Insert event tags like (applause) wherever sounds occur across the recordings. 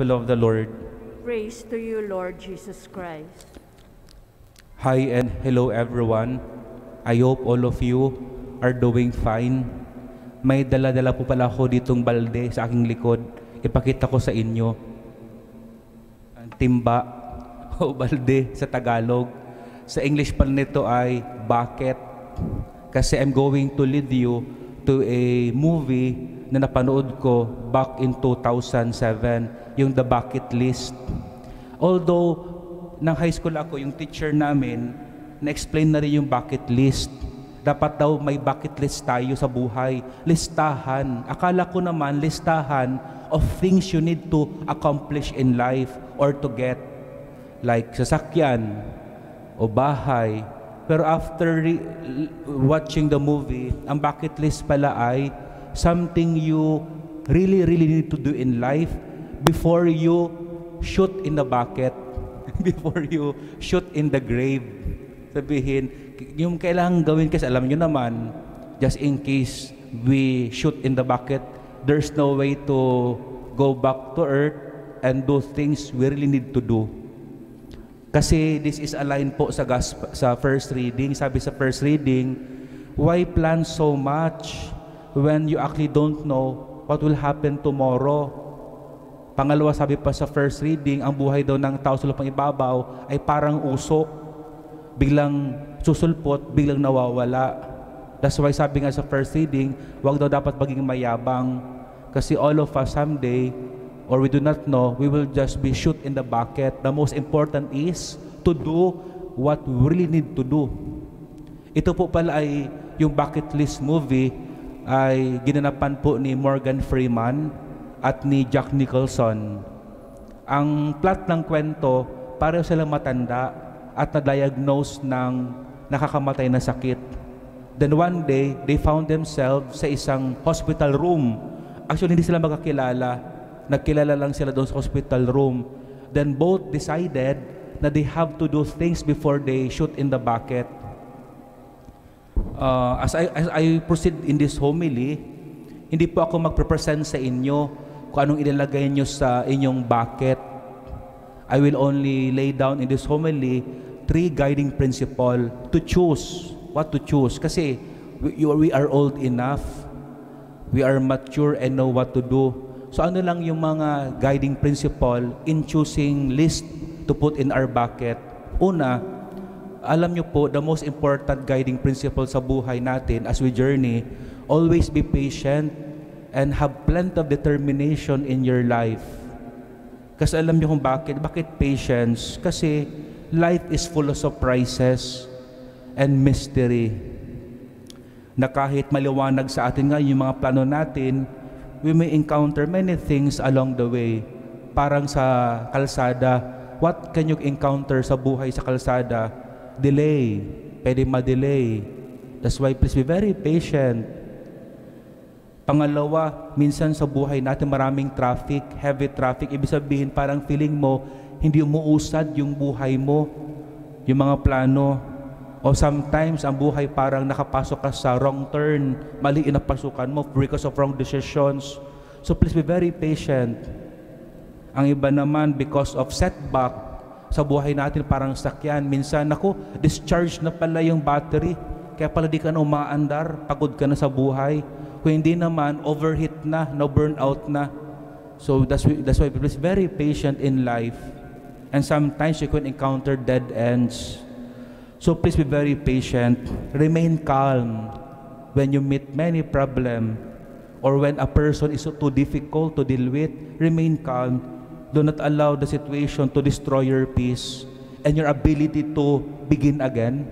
gospel of the Lord. Praise to you, Lord Jesus Christ. Hi and hello everyone. I hope all of you are doing fine. May dala-dala po pala ako ditong balde sa aking likod. Ipakita ko sa inyo. Ang timba (laughs) o balde sa Tagalog. Sa English pa nito ay bucket. Kasi I'm going to lead you to a movie na napanood ko back in 2007, yung The Bucket List. Although nang high school ako, yung teacher namin, na-explain na rin yung bucket list. Dapat daw may bucket list tayo sa buhay. Listahan. Akala ko naman, listahan of things you need to accomplish in life or to get. Like sasakyan o bahay. Pero after watching the movie, ang bucket list pala ay something you really, really need to do in life before you shoot in the bucket (laughs) before you shoot in the grave. Sabihin, yung kailangan gawin kasi alam nyo naman, just in case we shoot in the bucket, there's no way to go back to earth and do things we really need to do. Kasi this is aligned po sa, gospel, sa first reading. Sabi sa first reading, why plan so much when you actually don't know what will happen tomorrow? Pangalawa, sabi pa sa first reading, ang buhay daw ng tao sa lupang ibabaw ay parang usok. Biglang susulpot, biglang nawawala. That's why sabi nga sa first reading, wag daw dapat maging mayabang. Kasi all of us someday, or we do not know, we will just be shoot in the bucket. The most important is to do what we really need to do. Ito po pala ay yung bucket list movie ay ginanapan po ni Morgan Freeman at ni Jack Nicholson. Ang plot ng kwento, pareho silang matanda at na-diagnose ng nakakamatay na sakit. Then one day, they found themselves sa isang hospital room. Actually, hindi sila magkakilala. Nagkilala lang sila doon sa hospital room. Then both decided na they have to do things before they shoot in the bucket. Uh, as, I, as I proceed in this homily, hindi po ako magpresent sa inyo kung anong ilalagay nyo sa inyong bucket. I will only lay down in this homily three guiding principle to choose what to choose. Kasi we, you- we are old enough, we are mature and know what to do. So ano lang yung mga guiding principle in choosing list to put in our bucket? Una, alam nyo po, the most important guiding principle sa buhay natin as we journey, always be patient and have plenty of determination in your life. Kasi alam nyo kung bakit. Bakit patience? Kasi life is full of surprises and mystery. Na kahit maliwanag sa atin nga yung mga plano natin, we may encounter many things along the way. Parang sa kalsada, what can you encounter sa buhay sa kalsada? Delay. Pwede ma-delay. That's why please be very patient. Pangalawa, minsan sa buhay natin maraming traffic, heavy traffic. Ibig sabihin parang feeling mo hindi umuusad yung buhay mo, yung mga plano. O sometimes ang buhay parang nakapasok ka sa wrong turn, mali na pasukan mo because of wrong decisions. So please be very patient. Ang iba naman because of setback sa buhay natin parang sakyan. Minsan, naku, discharge na pala yung battery. Kaya pala di ka na umaandar, pagod ka na sa buhay. Kung hindi naman, overheat na, no burnout na. So that's, that's why please very patient in life. And sometimes you can encounter dead ends. So please be very patient. Remain calm when you meet many problem or when a person is too difficult to deal with. Remain calm. Do not allow the situation to destroy your peace and your ability to begin again.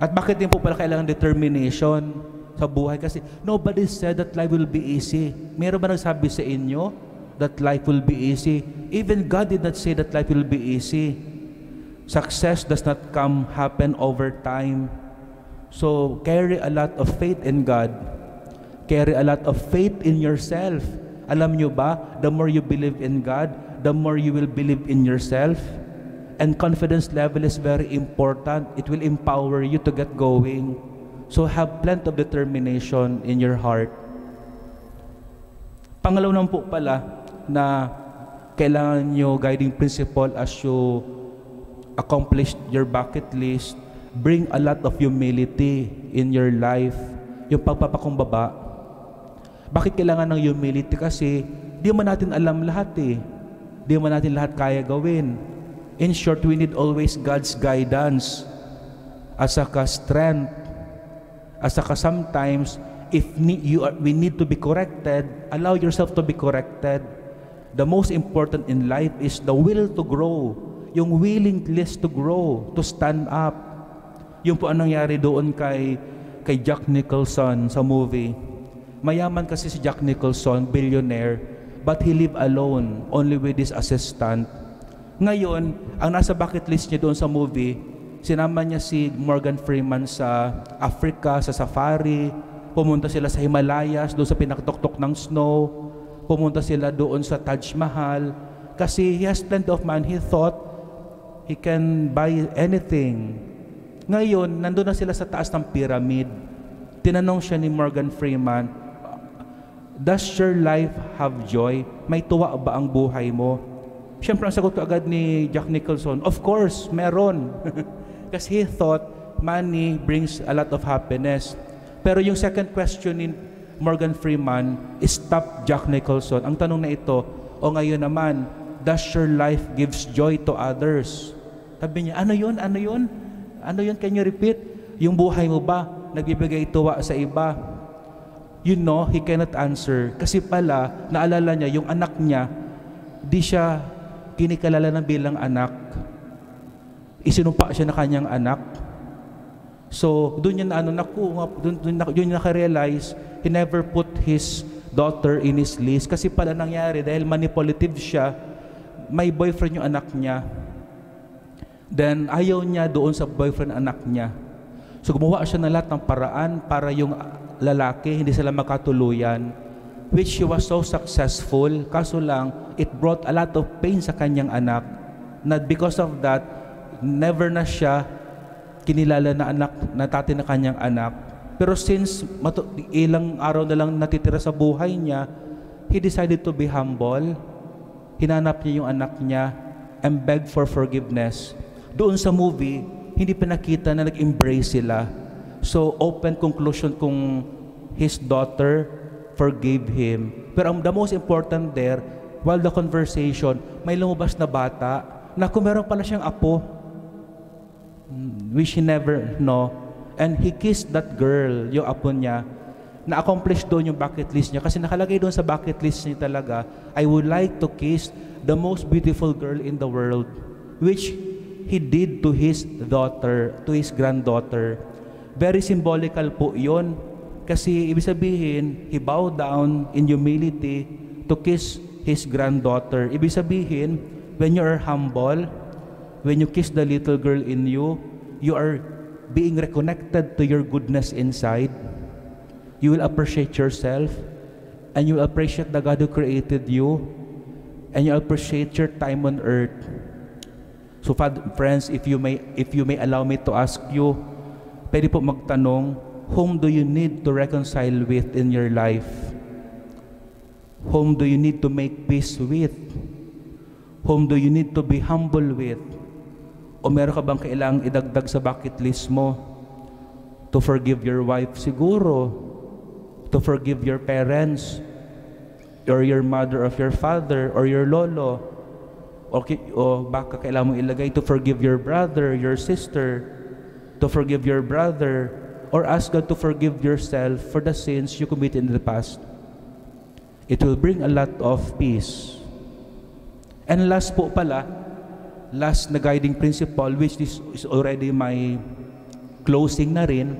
At bakit din po pala kailangan determination sa buhay? Kasi nobody said that life will be easy. Meron ba nagsabi sa inyo that life will be easy? Even God did not say that life will be easy. Success does not come happen over time. So carry a lot of faith in God. Carry a lot of faith in yourself. Alam nyo ba, the more you believe in God, the more you will believe in yourself. And confidence level is very important. It will empower you to get going. So have plenty of determination in your heart. Pangalaw naman po pala na kailangan nyo guiding principle as you accomplish your bucket list, bring a lot of humility in your life. Yung pagpapakumbaba. Bakit kailangan ng humility? Kasi di mo natin alam lahat eh. Di mo natin lahat kaya gawin. In short, we need always God's guidance as a strength. As a sometimes, if need, you are, we need to be corrected, allow yourself to be corrected. The most important in life is the will to grow. Yung willingness to grow, to stand up. Yung po anong nangyari doon kay, kay Jack Nicholson sa movie. Mayaman kasi si Jack Nicholson, billionaire, but he live alone, only with his assistant. Ngayon, ang nasa bucket list niya doon sa movie, sinama niya si Morgan Freeman sa Africa, sa safari, pumunta sila sa Himalayas, doon sa pinaktuktok ng snow, pumunta sila doon sa Taj Mahal, kasi he has plenty of money, he thought he can buy anything. Ngayon, nandun na sila sa taas ng pyramid. Tinanong siya ni Morgan Freeman, Does your life have joy? May tuwa ba ang buhay mo? Siyempre, ang sagot agad ni Jack Nicholson, Of course, meron. (laughs) Kasi he thought money brings a lot of happiness. Pero yung second question ni Morgan Freeman, stop Jack Nicholson. Ang tanong na ito, o ngayon naman, does your life gives joy to others? Sabi niya, ano yun? Ano yun? Ano yun? Can you repeat? Yung buhay mo ba nagbibigay tuwa sa iba? You know, he cannot answer. Kasi pala, naalala niya, yung anak niya, di siya kinikalala na bilang anak. Isinumpa siya na kanyang anak. So, doon niya na ano, naku, doon, doon, doon niya nakarealize, he never put his daughter in his list. Kasi pala nangyari, dahil manipulative siya, may boyfriend yung anak niya. Then, ayaw niya doon sa boyfriend anak niya. So, gumawa siya ng lahat ng paraan para yung lalaki, hindi sila makatuluyan, which she was so successful. Kaso lang, it brought a lot of pain sa kanyang anak. Not because of that, never na siya kinilala na anak, na tati na kanyang anak. Pero since ilang araw na lang natitira sa buhay niya, he decided to be humble. Hinanap niya yung anak niya and begged for forgiveness. Doon sa movie, hindi pinakita na nag-embrace sila. So, open conclusion kung his daughter forgave him. Pero ang the most important there, while the conversation, may lumabas na bata na kung meron pala siyang apo, which he never know, and he kissed that girl, yung apo niya, na-accomplish doon yung bucket list niya. Kasi nakalagay doon sa bucket list niya talaga, I would like to kiss the most beautiful girl in the world, which he did to his daughter, to his granddaughter. Very symbolical po yon kasi ibig sabihin, he bowed down in humility to kiss his granddaughter. Ibig sabihin, when you are humble, when you kiss the little girl in you, you are being reconnected to your goodness inside. You will appreciate yourself and you will appreciate the God who created you and you appreciate your time on earth. So friends, if you may if you may allow me to ask you, pwede po magtanong, whom do you need to reconcile with in your life? Whom do you need to make peace with? Whom do you need to be humble with? O meron ka bang kailangang idagdag sa bucket list mo? To forgive your wife siguro. To forgive your parents. Or your mother of your father or your lolo. O, o baka kailangan mo ilagay to forgive your brother, your sister. To forgive your brother. Or ask God to forgive yourself for the sins you committed in the past. It will bring a lot of peace. And last po pala, last na guiding principle, which is, is already my closing na rin,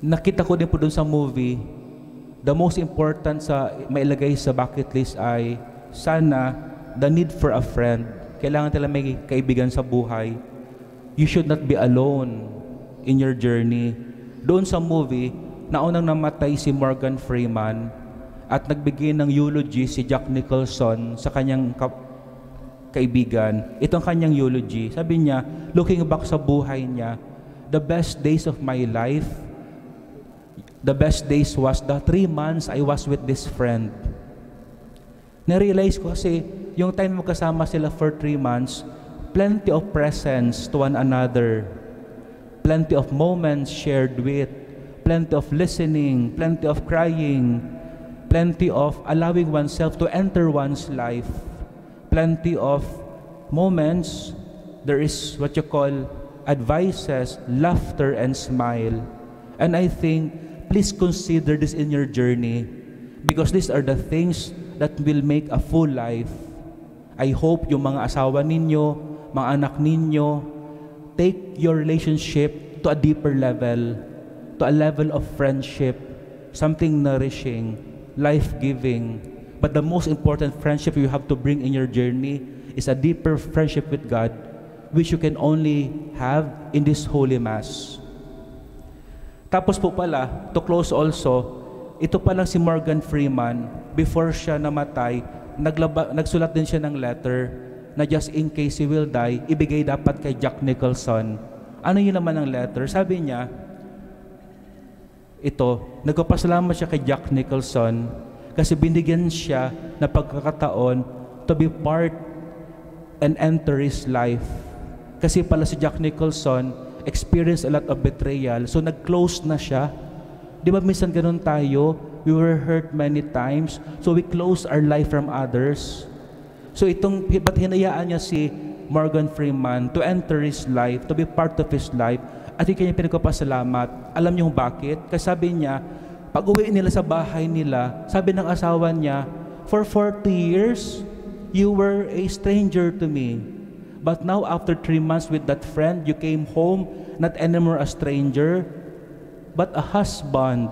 nakita ko din po dun sa movie, the most important sa mailagay sa bucket list ay sana the need for a friend. Kailangan talaga may kaibigan sa buhay. You should not be alone in your journey. Doon sa movie, naunang namatay si Morgan Freeman at nagbigay ng eulogy si Jack Nicholson sa kanyang ka- kaibigan. Itong kanyang eulogy. Sabi niya, looking back sa buhay niya, the best days of my life, the best days was the three months I was with this friend. Na-realize ko kasi, yung time magkasama sila for three months, plenty of presence to one another, plenty of moments shared with, plenty of listening, plenty of crying, plenty of allowing oneself to enter one's life, plenty of moments. There is what you call advices, laughter, and smile. And I think, please consider this in your journey because these are the things that will make a full life. I hope yung mga asawa ninyo, mga anak ninyo, take your relationship to a deeper level, to a level of friendship, something nourishing, life-giving. But the most important friendship you have to bring in your journey is a deeper friendship with God, which you can only have in this Holy Mass. Tapos po pala, to close also, ito pa lang si Morgan Freeman, before siya namatay, naglaba, nagsulat din siya ng letter na just in case he will die, ibigay dapat kay Jack Nicholson. Ano yun naman ang letter? Sabi niya, ito, nagpapasalamat siya kay Jack Nicholson kasi binigyan siya na pagkakataon to be part and enter his life. Kasi pala si Jack Nicholson experienced a lot of betrayal. So nag-close na siya Di ba minsan ganun tayo? We were hurt many times, so we close our life from others. So itong, ba't hinayaan niya si Morgan Freeman to enter his life, to be part of his life, at yung kanyang pinagpapasalamat. Alam niyo bakit? Kasi sabi niya, pag uwi nila sa bahay nila, sabi ng asawa niya, For 40 years, you were a stranger to me. But now, after three months with that friend, you came home, not anymore a stranger, but a husband.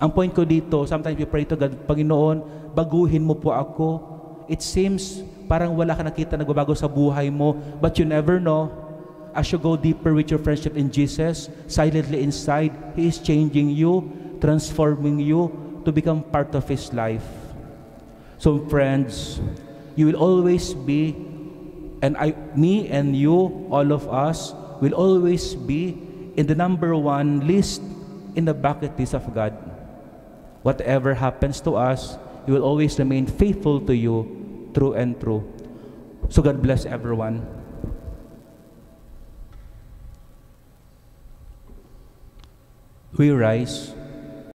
Ang point ko dito, sometimes we pray to God, Panginoon, baguhin mo po ako. It seems parang wala ka nakita nagbabago sa buhay mo, but you never know. As you go deeper with your friendship in Jesus, silently inside, He is changing you, transforming you to become part of His life. So friends, you will always be, and I, me and you, all of us, will always be in the number one list in the bucket list of God. Whatever happens to us, He will always remain faithful to you, true and true. So God bless everyone. We rise